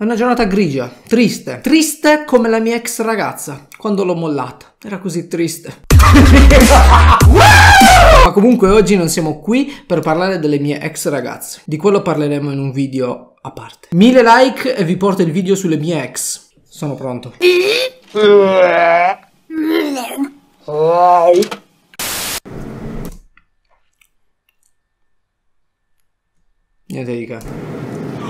È una giornata grigia, triste, triste come la mia ex ragazza quando l'ho mollata. Era così triste. Ma comunque oggi non siamo qui per parlare delle mie ex ragazze. Di quello parleremo in un video a parte. Mille like e vi porto il video sulle mie ex. Sono pronto. Niente di che.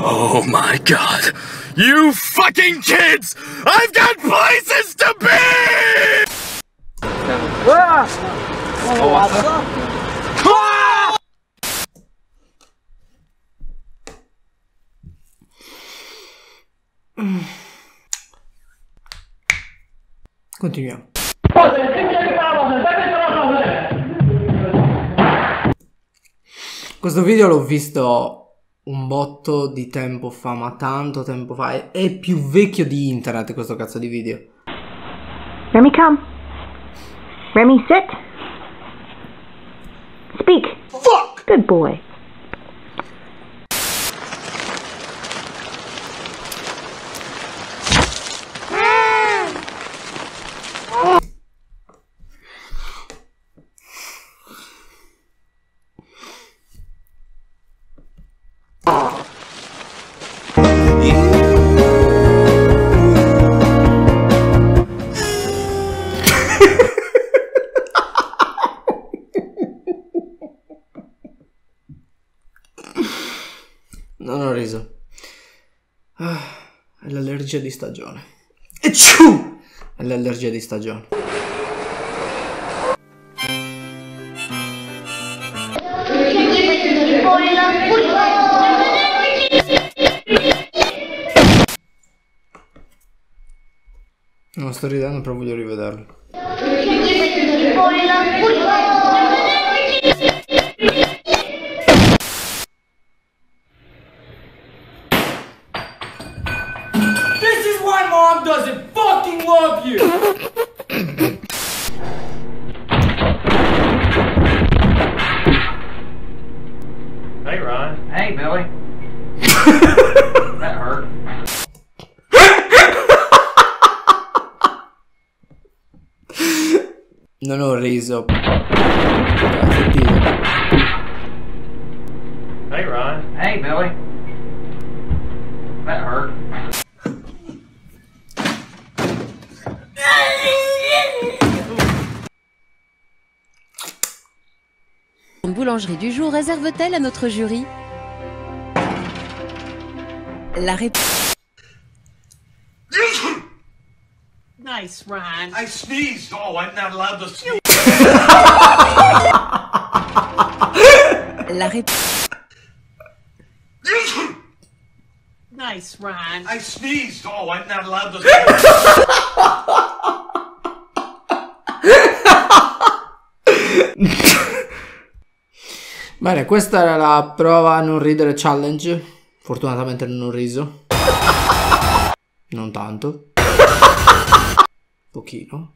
Oh my god. You fucking kids! I've got places to be! Continuiamo. Questo video l'ho visto un botto di tempo fa, ma tanto tempo fa. È- È più vecchio di internet questo cazzo di video. Remy, come. Remy, sit. Speak. Fuck! Good boy. Riso. Ah, è l'allergia di stagione. E ciu! È l'allergia di stagione. Non sto ridendo, però voglio rivederlo. Doesn't fucking love you! Hey, Ron. Hey, Billy. that hurt. Non ho riso. Hey, Ron. Hey, Billy. Une boulangerie du jour réserve-t-elle à notre jury La réponse. Nice, Ron. I sneezed. Oh, I'm not allowed to sneeze. La réponse. Nice, Ron. I sneezed. Oh, I'm not allowed to sneeze. Bene, questa era la prova a non ridere challenge. Fortunatamente non ho riso. Non tanto. Pochino.